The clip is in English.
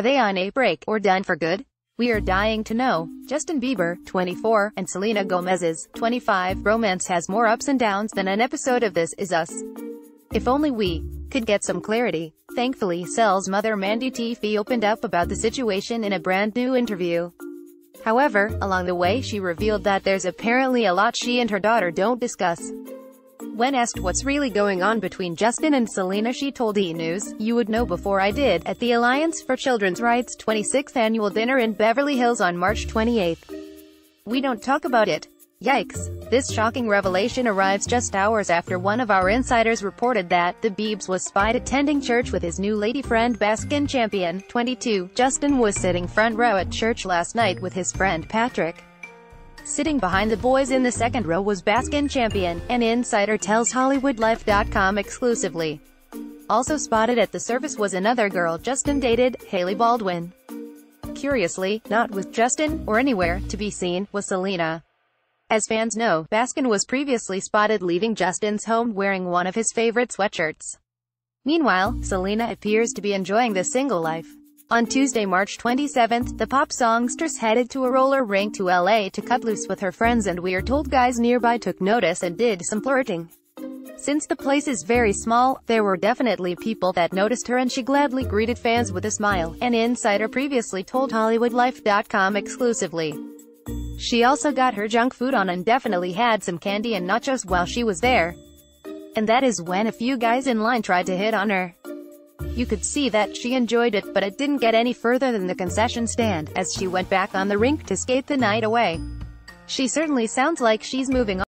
Are they on a break, or done for good? We are dying to know. Justin Bieber, 24, and Selena Gomez's, 25, romance has more ups and downs than an episode of This Is Us. If only we could get some clarity. Thankfully, Sel's mother Mandy Teefey opened up about the situation in a brand new interview. However, along the way she revealed that there's apparently a lot she and her daughter don't discuss. When asked what's really going on between Justin and Selena she told E! News, you would know before I did, at the Alliance for Children's Rights 26th annual dinner in Beverly Hills on March 28. We don't talk about it. Yikes. This shocking revelation arrives just hours after one of our insiders reported that the Biebs was spied attending church with his new lady friend Baskin Champion, 22. Justin was sitting front row at church last night with his friend Patrick. Sitting behind the boys in the second row was Baskin champion, an insider tells HollywoodLife.com exclusively. Also spotted at the service was another girl Justin dated, Hailey Baldwin. Curiously, not with Justin, or anywhere, to be seen, was Selena. As fans know, Baskin was previously spotted leaving Justin's home wearing one of his favorite sweatshirts. Meanwhile, Selena appears to be enjoying the single life. On Tuesday, March 27, the pop songstress headed to a roller rink to LA to cut loose with her friends and we are told guys nearby took notice and did some flirting. Since the place is very small, there were definitely people that noticed her and she gladly greeted fans with a smile, an insider previously told HollywoodLife.com exclusively. She also got her junk food on and definitely had some candy and nachos while she was there. And that is when a few guys in line tried to hit on her. You could see that she enjoyed it but it didn't get any further than the concession stand, as she went back on the rink to skate the night away. She certainly sounds like she's moving on.